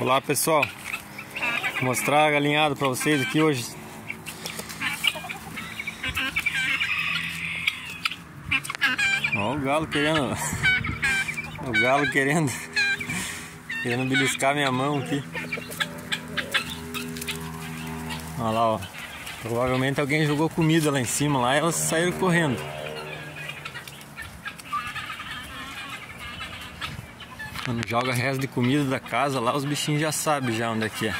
Olá pessoal, Vou mostrar a galinhada para vocês aqui hoje. Ó o galo querendo, o galo querendo, querendo beliscar minha mão aqui. Olha lá, ó. Provavelmente alguém jogou comida lá em cima lá e elas saíram correndo. Quando joga resto de comida da casa lá, os bichinhos já sabem já onde é que é.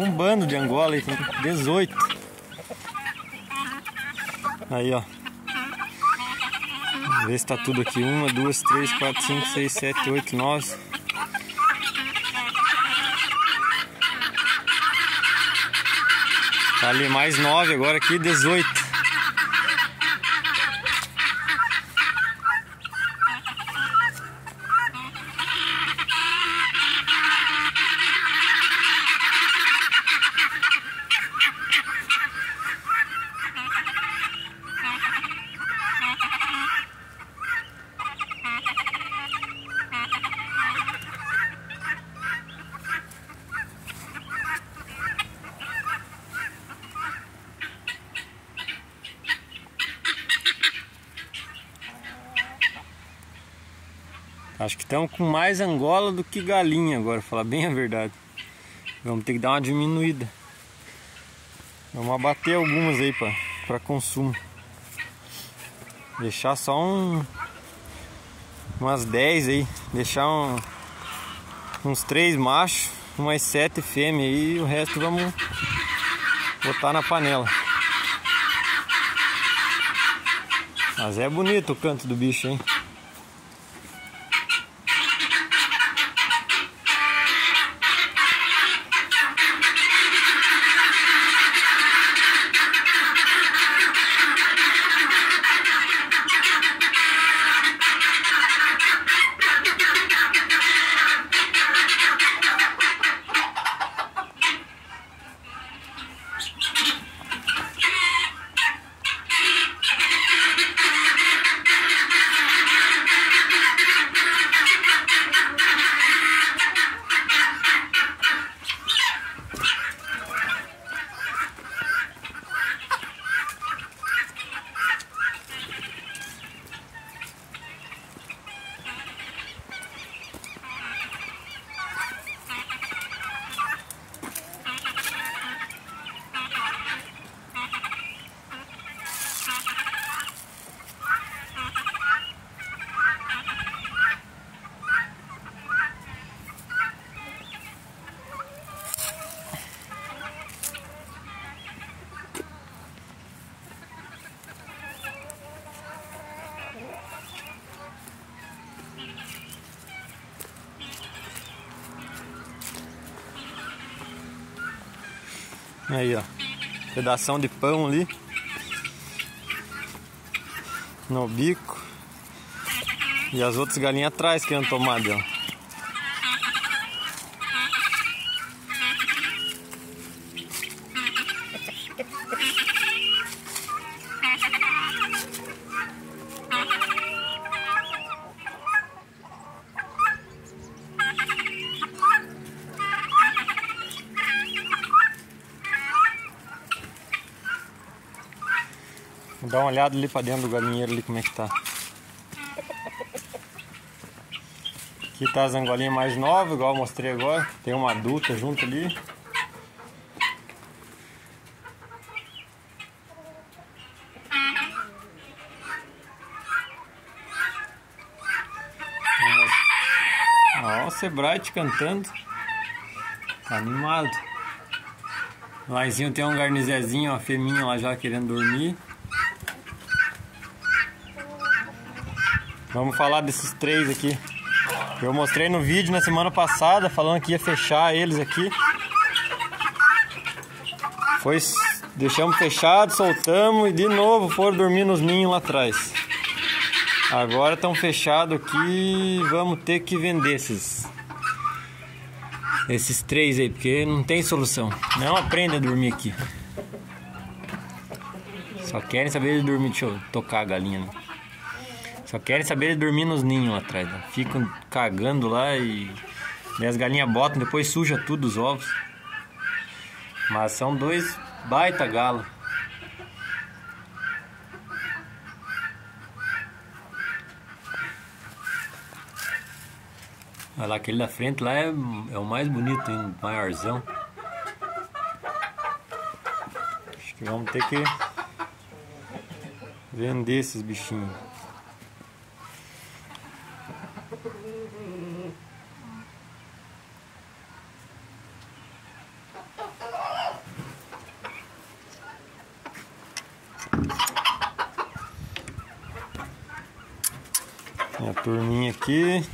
Um bando de Angola aí, tem 18. Aí, ó. Vamos ver se tá tudo aqui. Uma, duas, três, quatro, cinco, seis, sete, oito, nove. Tá ali mais nove agora aqui, 18. Acho que estão com mais angola do que galinha agora, falar bem a verdade. Vamos ter que dar uma diminuída. Vamos abater algumas aí para consumo. Deixar só um umas 10 aí, deixar um, uns 3 machos, umas 7 fêmeas aí e o resto vamos botar na panela. Mas é bonito o canto do bicho, hein? Aí, ó. Pedação de pão ali. No bico. E as outras galinhas atrás querendo tomar dela. Dar uma olhada ali pra dentro do galinheiro ali como é que tá. Aqui tá as angolinhas mais novas, igual eu mostrei agora. Tem uma adulta junto ali. Ó, o Sebright cantando. Tá animado. Lá em cima tem um garnizezinho, uma fêmea lá já querendo dormir. Vamos falar desses três aqui. Eu mostrei no vídeo na semana passada falando que ia fechar eles aqui. Foi, deixamos fechado, soltamos e de novo foram dormir nos ninhos lá atrás. Agora estão fechados aqui, vamos ter que vender esses esses três aí, porque não tem solução. Não aprende a dormir aqui. Só querem saber de dormir. Deixa eu tocar a galinha, né? Só querem saber dormir nos ninhos lá atrás. Né? Ficam cagando lá e, e as galinhas botam, depois suja tudo os ovos. Mas são dois baita galo. Olha lá, aquele da frente lá é, é o mais bonito, hein? maiorzão. Acho que vamos ter que vender esses bichinhos. Tem a turminha aqui.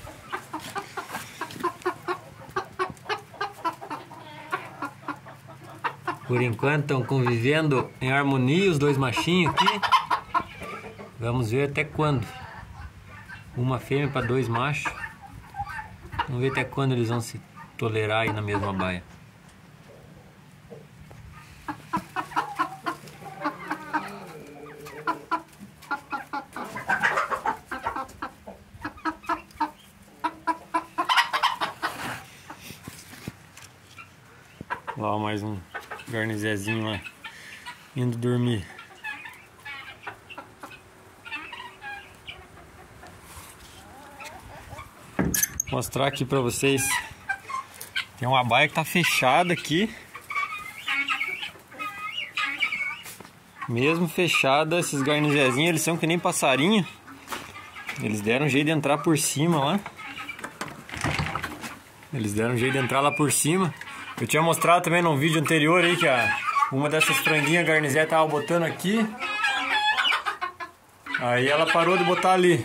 Por enquanto estão convivendo em harmonia os dois machinhos aqui. Vamos ver até quando. Uma fêmea para dois machos. Vamos ver até quando eles vão se tolerar aí na mesma baia. Lá mais um garnizezinho lá indo dormir. Mostrar aqui pra vocês. Tem uma baia que tá fechada aqui. Mesmo fechada, esses garnizezinhos, eles são que nem passarinho. Eles deram jeito de entrar por cima lá. Eles deram jeito de entrar lá por cima. Eu tinha mostrado também num vídeo anterior aí que a, uma dessas franguinhas garnizé tava botando aqui. Aí ela parou de botar ali.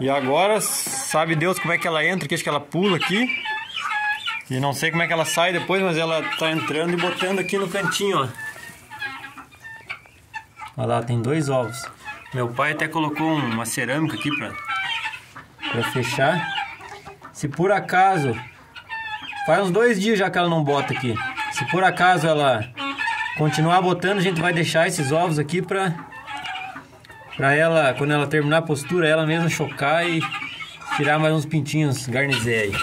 E agora, sabe Deus como é que ela entra, que acho que ela pula aqui. E não sei como é que ela sai depois, mas ela tá entrando e botando aqui no cantinho, ó. Olha lá, tem dois ovos. Meu pai até colocou uma cerâmica aqui pra, pra fechar. Se por acaso Faz uns dois dias já que ela não bota aqui. Se por acaso ela continuar botando, a gente vai deixar esses ovos aqui pra, pra ela, quando ela terminar a postura, ela mesma chocar e tirar mais uns pintinhos garnizé aí.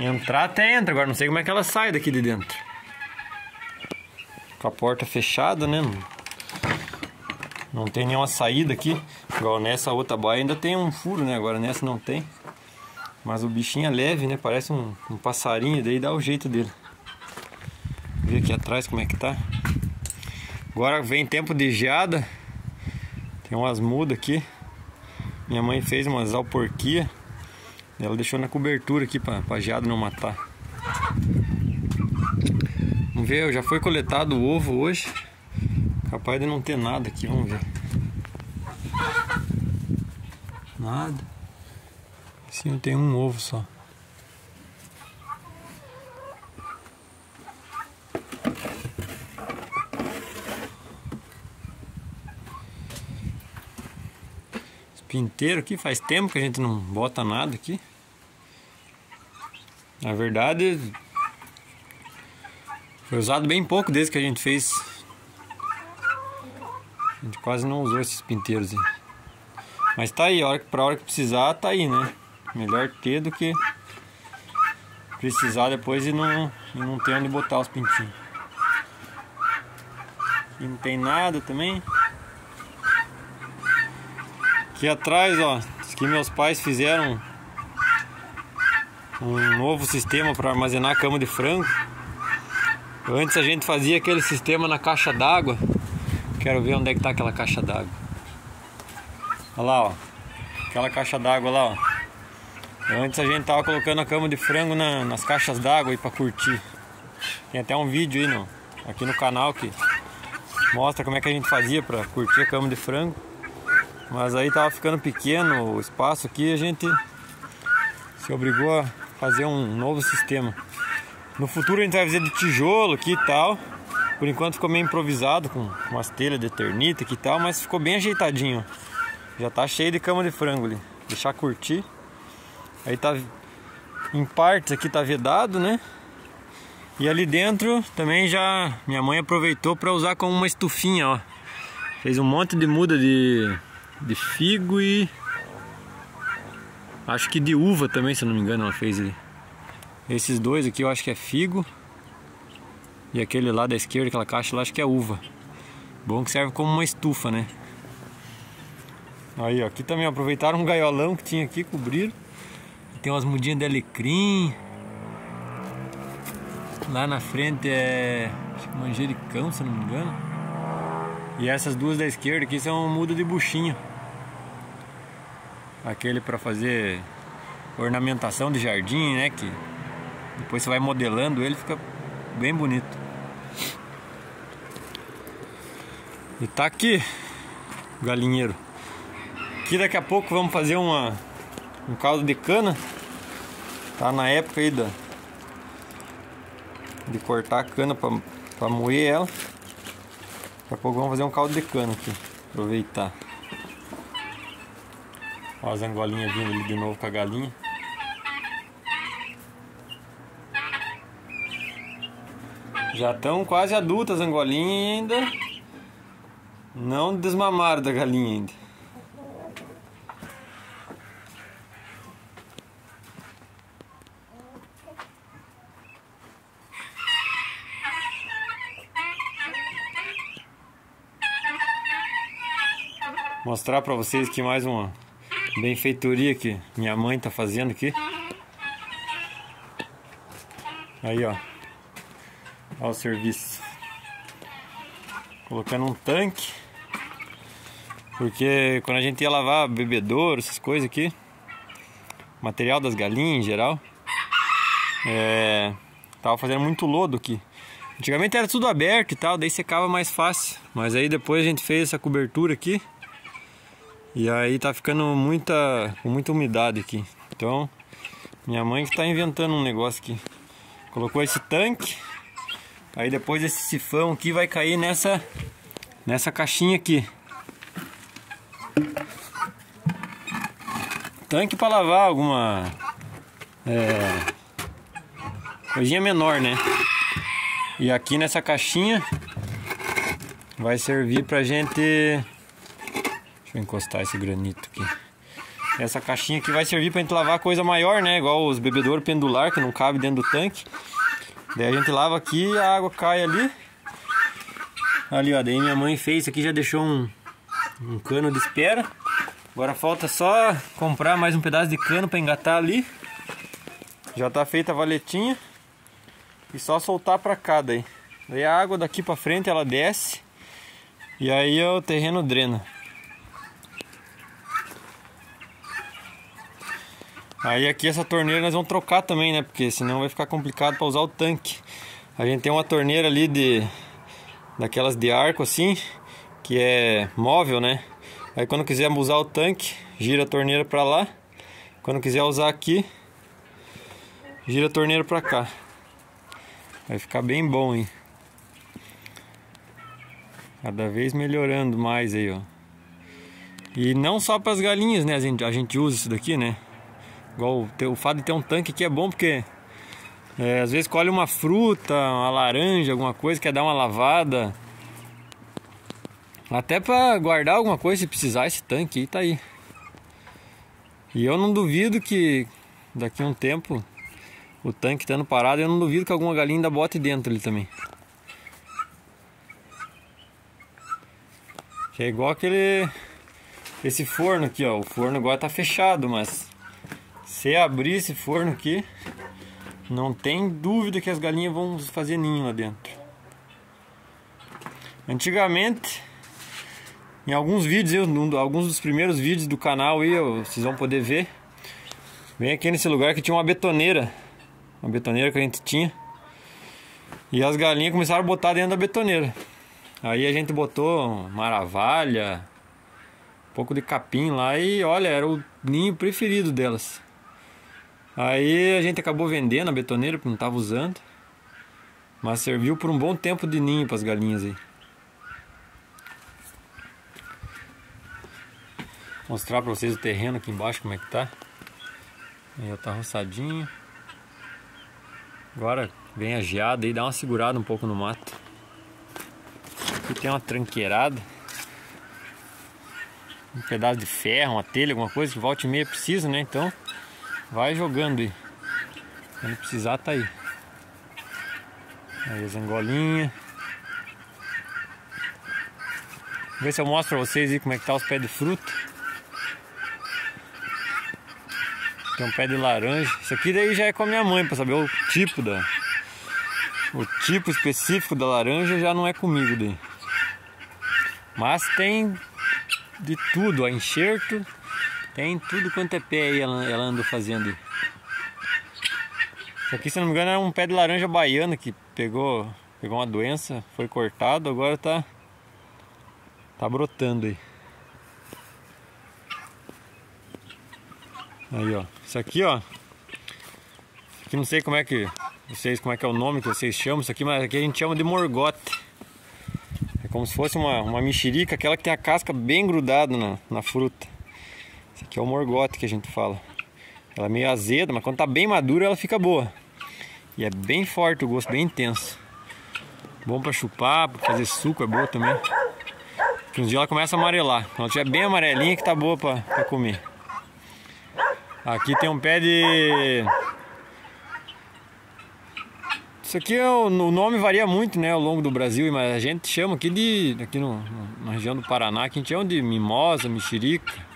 Entrar até entra, agora não sei como é que ela sai daqui de dentro. Com a porta fechada, né? Não tem nenhuma saída aqui. Igual nessa outra baia ainda tem um furo, né? Agora nessa não tem. Mas o bichinho é leve, né? Parece um, um passarinho, daí dá o jeito dele. Ver aqui atrás como é que tá. Agora vem tempo de geada. Tem umas mudas aqui. Minha mãe fez umas alporquia. Ela deixou na cobertura aqui para pra geada não matar. Vamos ver, já foi coletado o ovo hoje. Capaz de não ter nada aqui, vamos ver. Nada. Sim, tem um ovo só. Pinteiro aqui, faz tempo que a gente não bota nada aqui. Na verdade, foi usado bem pouco desde que a gente fez gente quase não usou esses pinteiros aí. Mas tá aí, hora, pra hora que precisar, tá aí, né? Melhor ter do que precisar depois e não, e não ter onde botar os pintinhos. Aqui não tem nada também. Aqui atrás, ó, que meus pais fizeram um novo sistema para armazenar cama de frango. Antes a gente fazia aquele sistema na caixa d'água Quero ver onde é que tá aquela caixa d'água. Olha lá, ó. Aquela caixa d'água lá, ó. Antes a gente tava colocando a cama de frango na, nas caixas d'água aí pra curtir. Tem até um vídeo aí no, aqui no canal que mostra como é que a gente fazia pra curtir a cama de frango. Mas aí tava ficando pequeno o espaço aqui a gente se obrigou a fazer um novo sistema. No futuro a gente vai fazer de tijolo aqui e tal. Por enquanto ficou meio improvisado com umas telhas de eternita aqui e tal, mas ficou bem ajeitadinho. Já tá cheio de cama de frango ali. Deixar curtir. Aí tá em partes aqui tá vedado, né? E ali dentro também já minha mãe aproveitou para usar como uma estufinha, ó. Fez um monte de muda de, de figo e acho que de uva também, se eu não me engano, ela fez ali. Esses dois aqui eu acho que é figo. E aquele lá da esquerda, aquela caixa lá, acho que é uva. Bom que serve como uma estufa, né? Aí, ó, aqui também aproveitaram um gaiolão que tinha aqui, cobriram. Tem umas mudinhas de alecrim. Lá na frente é manjericão, se não me engano. E essas duas da esquerda aqui são muda de buchinho. Aquele para fazer ornamentação de jardim, né? Que depois você vai modelando ele, fica bem bonito. E tá aqui o galinheiro. Aqui daqui a pouco vamos fazer uma um caldo de cana. Tá na época aí da de cortar a cana para moer ela. Daqui a pouco vamos fazer um caldo de cana aqui. Aproveitar. Ó as angolinhas vindo ali de novo com a galinha. Já estão quase adultas as angolinhas ainda. Não desmamaram da galinha ainda. Mostrar para vocês que mais uma benfeitoria que minha mãe tá fazendo aqui. Aí, ó. Olha o serviço. Colocando um tanque. Porque quando a gente ia lavar bebedouro, essas coisas aqui, material das galinhas em geral, é, tava fazendo muito lodo aqui. Antigamente era tudo aberto e tal, daí secava mais fácil. Mas aí depois a gente fez essa cobertura aqui. E aí tá ficando muita, com muita umidade aqui. Então, minha mãe que tá inventando um negócio aqui. Colocou esse tanque. Aí depois esse sifão aqui vai cair nessa nessa caixinha aqui. Tanque para lavar alguma é, coisinha menor, né? E aqui nessa caixinha vai servir pra gente Deixa eu encostar esse granito aqui. Essa caixinha aqui vai servir pra gente lavar coisa maior, né? Igual os bebedouros pendular que não cabe dentro do tanque. Daí a gente lava aqui a água cai ali. Ali, ó. Daí minha mãe fez aqui, já deixou um, um cano de espera. Agora falta só comprar mais um pedaço de cano para engatar ali. Já tá feita a valetinha. E só soltar pra cá daí. Daí a água daqui pra frente ela desce. E aí o terreno drena. Aí aqui essa torneira nós vamos trocar também, né? Porque senão vai ficar complicado para usar o tanque. A gente tem uma torneira ali de daquelas de arco assim, que é móvel, né? Aí quando quiser usar o tanque, gira a torneira para lá. Quando quiser usar aqui, gira a torneira para cá. Vai ficar bem bom, hein? Cada vez melhorando mais aí, ó. E não só para as galinhas, né? A gente, a gente usa isso daqui, né? Igual o fato de ter um tanque aqui é bom porque é, às vezes colhe uma fruta, uma laranja, alguma coisa, quer dar uma lavada. Até para guardar alguma coisa se precisar, esse tanque aí tá aí. E eu não duvido que daqui a um tempo o tanque estando parado, eu não duvido que alguma galinha ainda bote dentro ali também. Que é igual aquele esse forno aqui, ó. O forno agora tá fechado, mas se abrir esse forno aqui, não tem dúvida que as galinhas vão fazer ninho lá dentro. Antigamente, em alguns vídeos, eu, alguns dos primeiros vídeos do canal aí, vocês vão poder ver. Bem aqui nesse lugar que tinha uma betoneira. Uma betoneira que a gente tinha. E as galinhas começaram a botar dentro da betoneira. Aí a gente botou maravalha, pouco de capim lá e olha, era o ninho preferido delas. Aí a gente acabou vendendo a betoneira porque não estava usando. Mas serviu por um bom tempo de ninho para as galinhas aí. Mostrar para vocês o terreno aqui embaixo como é que tá. Aí tá roçadinho. Agora vem a geada e dá uma segurada um pouco no mato. Aqui tem uma tranqueirada. Um pedaço de ferro, uma telha, alguma coisa que volta e meia precisa, né? Então vai jogando aí. Quando precisar tá aí. Aí as angolinhas. Ver se eu mostro pra vocês aí como é que tá os pés de fruta. Tem um pé de laranja. Isso aqui daí já é com a minha mãe para saber o tipo da. O tipo específico da laranja já não é comigo daí. Mas tem de tudo, a enxerto, tem tudo quanto é pé aí ela, ela anda fazendo. Isso aqui, se não me engano, é um pé de laranja baiana que pegou, pegou uma doença, foi cortado, agora tá, tá brotando aí. Aí, ó. Isso aqui, ó. Aqui não sei como é que vocês como é que é o nome que vocês chamam isso aqui, mas aqui a gente chama de morgote. É como se fosse uma, uma mexerica, aquela que tem a casca bem grudada na, na fruta. Isso aqui é o morgote que a gente fala. Ela é meio azeda, mas quando tá bem madura ela fica boa. E é bem forte o gosto, bem intenso. Bom para chupar, para fazer suco é boa também. Que uns dias ela começa a amarelar. Quando estiver bem amarelinha que tá boa para comer. Aqui tem um pé de... Isso aqui é o, o, nome varia muito, né, ao longo do Brasil, mas a gente chama aqui de, aqui no, na região do Paraná, aqui a gente chama de mimosa, mexerica.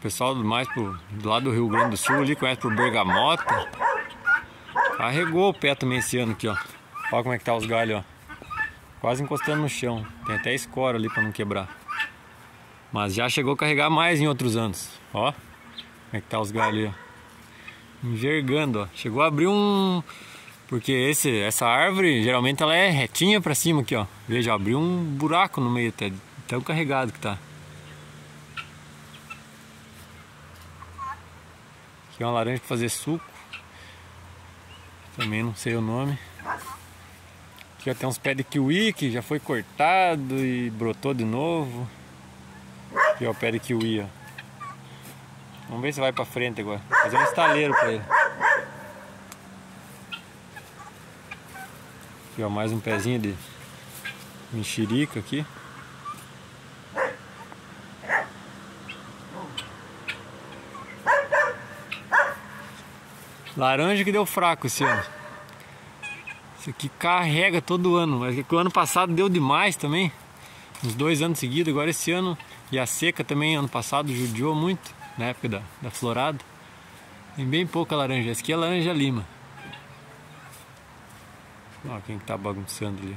O pessoal mais pro, do lado do Rio Grande do Sul ali conhece por bergamota. Carregou o pé também esse ano aqui, ó. Olha como é que tá os galhos, ó. Quase encostando no chão. Tem até escora ali para não quebrar. Mas já chegou a carregar mais em outros anos. Ó, como é que tá os galhos ó. Envergando, ó. Chegou a abrir um... Porque esse, essa árvore, geralmente ela é retinha pra cima aqui, ó. Veja, abriu um buraco no meio até. Tão carregado que tá. Aqui é uma laranja pra fazer suco. Também não sei o nome. Aqui ó, tem uns pés de kiwi que já foi cortado e brotou de novo. Aqui ó, o pé de kiwi, ó. Vamos ver se vai pra frente agora. Fazer um estaleiro pra ele. Aqui ó, mais um pezinho de mexerica aqui. Laranja que deu fraco esse ano. Isso aqui carrega todo ano, mas o ano passado deu demais também. Uns dois anos seguidos, agora esse ano e a seca também, ano passado, judiou muito, na época da, da florada. Tem bem pouca laranja. Essa aqui é laranja lima. Ó, quem que tá bagunçando ali.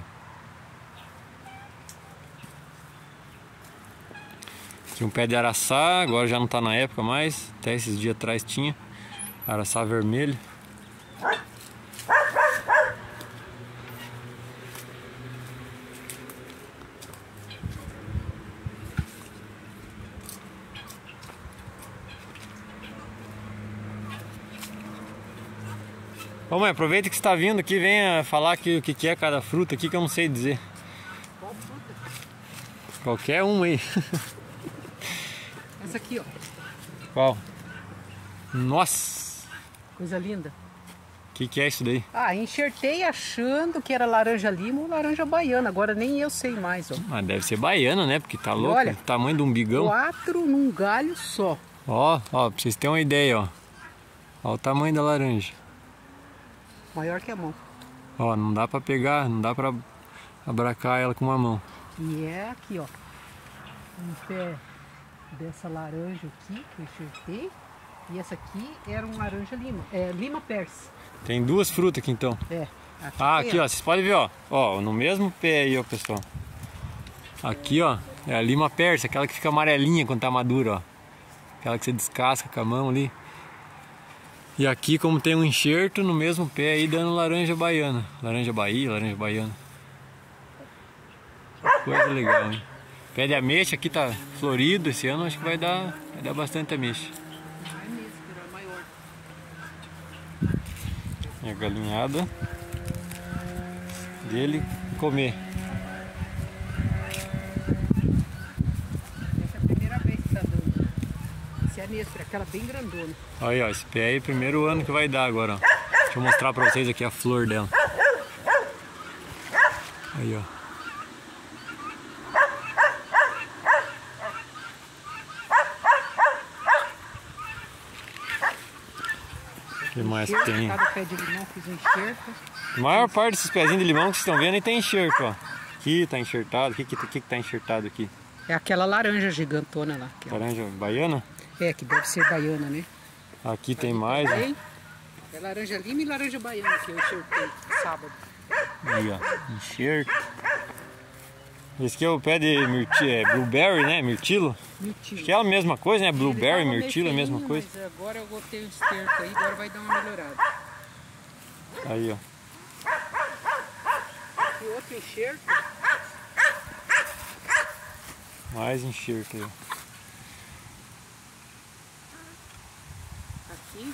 Aqui um pé de araçá, agora já não tá na época mais. Até esses dias atrás tinha. Araçá vermelho. Ô mãe, aproveita que está vindo aqui, venha falar aqui o que é cada fruta aqui que eu não sei dizer. Qual fruta? Qualquer uma aí. Essa aqui, ó. Qual? Nossa! Coisa linda. O que, que é isso daí? Ah, enxertei achando que era laranja lima ou laranja baiana. Agora nem eu sei mais, ó. Ah, deve ser baiana, né? Porque tá louco. Olha, tamanho do umbigão. Quatro num galho só. Ó, ó, pra vocês terem uma ideia, ó. Ó o tamanho da laranja. Maior que a mão. Ó, não dá pra pegar, não dá pra abracar ela com uma mão. E é aqui, ó. Um pé dessa laranja aqui que eu enxertei. E essa aqui era um laranja lima. É lima persa. Tem duas frutas aqui então. É. Aqui ah, aqui ó, vocês podem ver, ó. Ó, no mesmo pé aí, ó, pessoal. Aqui, ó, é a lima persa, aquela que fica amarelinha quando tá madura, ó. Aquela que você descasca com a mão ali. E aqui como tem um enxerto no mesmo pé aí dando laranja baiana. Laranja Bahia, laranja baiana. Coisa legal, hein? Pé de ameixa aqui tá florido esse ano, acho que vai dar, vai dar bastante ameixa. Mesmo, é. E a galinhada dele comer. Essa é a primeira vez que tá dando. Esse é nesse, aquela bem grandona. Aí, ó, esse pé aí é o primeiro ano que vai dar agora, ó. Deixa eu mostrar pra vocês aqui a flor dela. Aí, ó. Mais que tem? Cada pé de limão fiz um enxerto. A maior parte desses pezinhos de limão que vocês estão vendo aí tem enxerto, ó. Aqui tá enxertado. O que que, que, tá enxertado aqui? É aquela laranja gigantona lá. que é- Laranja baiana? É, que deve ser baiana, né? Aqui tem mais, ó. Tem. É laranja lima e laranja baiana que eu enxertei sábado. Aí, ó, enxerto. Esse aqui é o pé de mirti, é, blueberry, né? Mirtilo. Mentira. Acho que é a mesma coisa, né? Blueberry, mirtilo é a mesma coisa. Agora eu botei o esterco aí, agora vai dar uma melhorada. Aí, ó. E outro enxerto, Mais enxerto aí. aqui.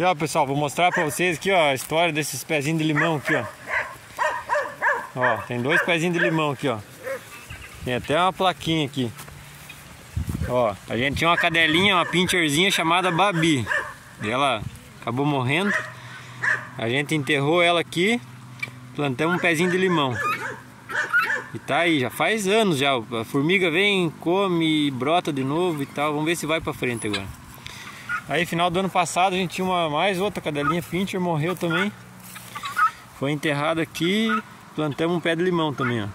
Aqui, ó, pessoal, vou mostrar pra vocês aqui, ó, a história desses pezinhos de limão aqui, ó. Ó, tem dois pezinhos de limão aqui, ó. Tem até uma plaquinha aqui. Ó, a gente tinha uma cadelinha, uma pincherzinha chamada Babi. E ela acabou morrendo. A gente enterrou ela aqui, plantamos um pezinho de limão. E tá aí, já faz anos já. A formiga vem, come, brota de novo e tal. Vamos ver se vai pra frente agora. Aí final do ano passado a gente tinha uma, mais outra cadelinha pincher, morreu também. Foi enterrado aqui, plantamos um pé de limão também, ó.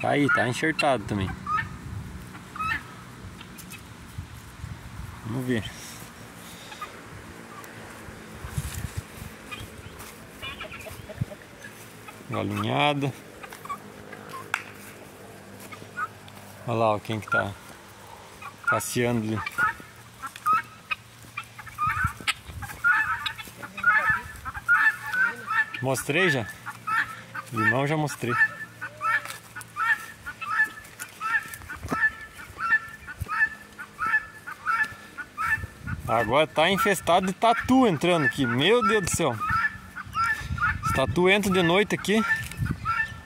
Tá aí, tá enxertado também. Vamos ver. Galinhada. Olha lá ó, quem que tá passeando ali. Mostrei já? Limão já mostrei. Agora tá infestado de tatu entrando aqui. Meu Deus do céu. Os tatu entram de noite aqui.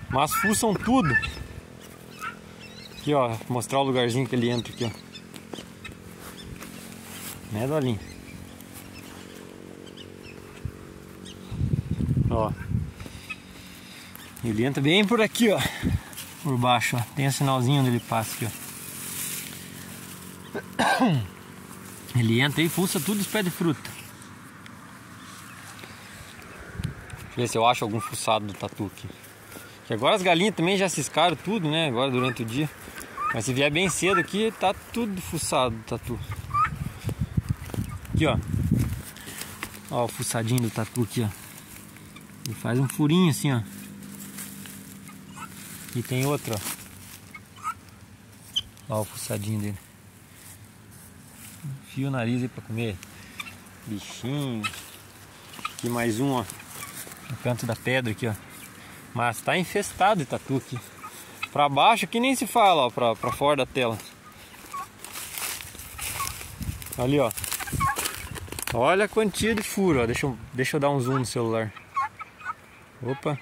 Mas fuçam tudo. Aqui ó, mostrar o lugarzinho que ele entra aqui ó. Né, Dolinho? Ó. Ele entra bem por aqui, ó. Por baixo, ó. Tem um sinalzinho onde ele passa aqui, ó. Ele entra e fuça tudo os pés de fruta. Deixa eu ver se eu acho algum fuçado do tatu aqui. Que agora as galinhas também já ciscaram tudo, né? Agora durante o dia. Mas se vier bem cedo aqui, tá tudo fuçado do tatu. Aqui, ó. Ó o fuçadinho do tatu aqui, ó. Ele faz um furinho assim, ó. E tem outro, ó. Ó o fuçadinho dele. Enfia o nariz aí pra comer. Bichinho. Aqui mais um, ó. No canto da pedra aqui, ó. Mas tá infestado de tatu aqui. Pra baixo aqui nem se fala, ó. Pra, pra fora da tela. Ali, ó. Olha a quantia de furo, ó. Deixa eu, deixa eu dar um zoom no celular. Opa.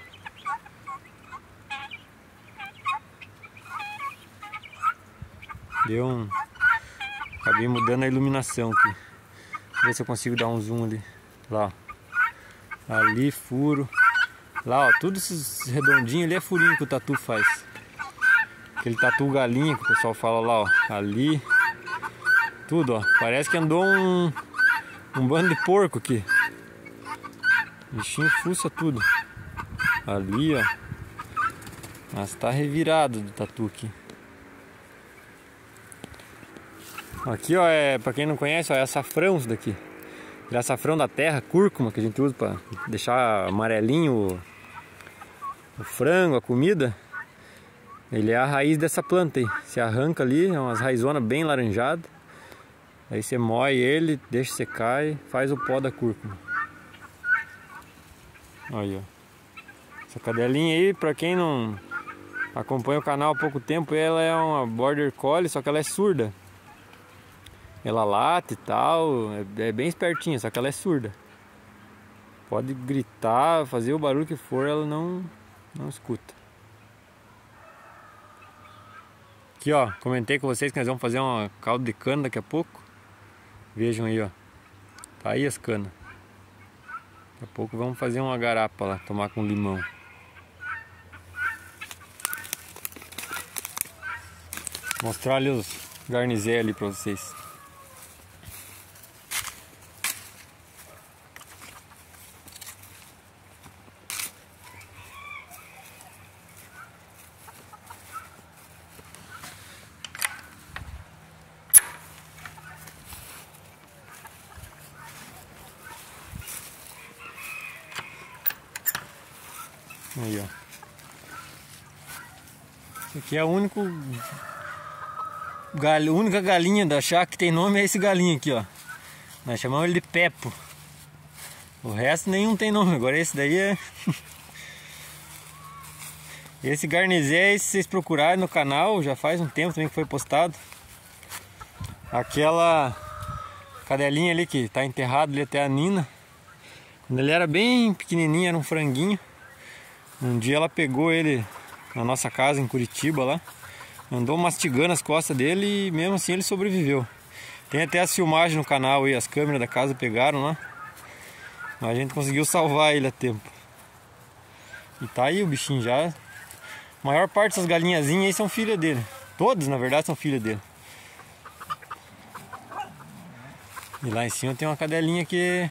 Deu um... Acabei mudando a iluminação aqui. Ver se eu consigo dar um zoom ali. Lá, ó. Ali, furo. Lá, ó. Tudo esses redondinhos ali é furinho que o tatu faz. Aquele tatu galinha que o pessoal fala lá, ó. Ali. Tudo, ó. Parece que andou um... Um bando de porco aqui. Bichinho fuça tudo. Ali, ó. Mas tá revirado do tatu aqui. Aqui, ó, é, pra quem não conhece, ó, é açafrão isso daqui. Ele é açafrão da terra, cúrcuma, que a gente usa pra deixar amarelinho o, o frango, a comida. Ele é a raiz dessa planta aí. Você arranca ali, é umas raizonas bem laranjadas. Aí você moe ele, deixa secar e faz o pó da cúrcuma. Aí, ó. Essa cadelinha aí, pra quem não acompanha o canal há pouco tempo, ela é uma Border Collie, só que ela é surda. Ela late e tal, é, é bem espertinha, só que ela é surda. Pode gritar, fazer o barulho que for, ela não, não escuta. Aqui ó, comentei com vocês que nós vamos fazer uma caldo de cana daqui a pouco. Vejam aí ó, tá aí as canas. Daqui a pouco vamos fazer uma garapa lá, tomar com limão. Mostrar ali os garnizé ali pra vocês. Aí, ó. Aqui é o único gal... única galinha da chácara que tem nome é esse galinho aqui, ó. Nós chamamos ele de Pepo. O resto nenhum tem nome, agora esse daí é Esse garnizé, se vocês procurarem no canal, já faz um tempo também que foi postado. Aquela cadelinha ali que tá enterrado ali até a Nina. Quando ele era bem pequenininho, era um franguinho. Um dia ela pegou ele na nossa casa em Curitiba lá, andou mastigando as costas dele e mesmo assim ele sobreviveu. Tem até as filmagens no canal aí, as câmeras da casa pegaram lá. Mas a gente conseguiu salvar ele a tempo. E tá aí o bichinho já. A maior parte dessas galinhazinhas aí são filhas dele. Todas na verdade são filhas dele. E lá em cima tem uma cadelinha que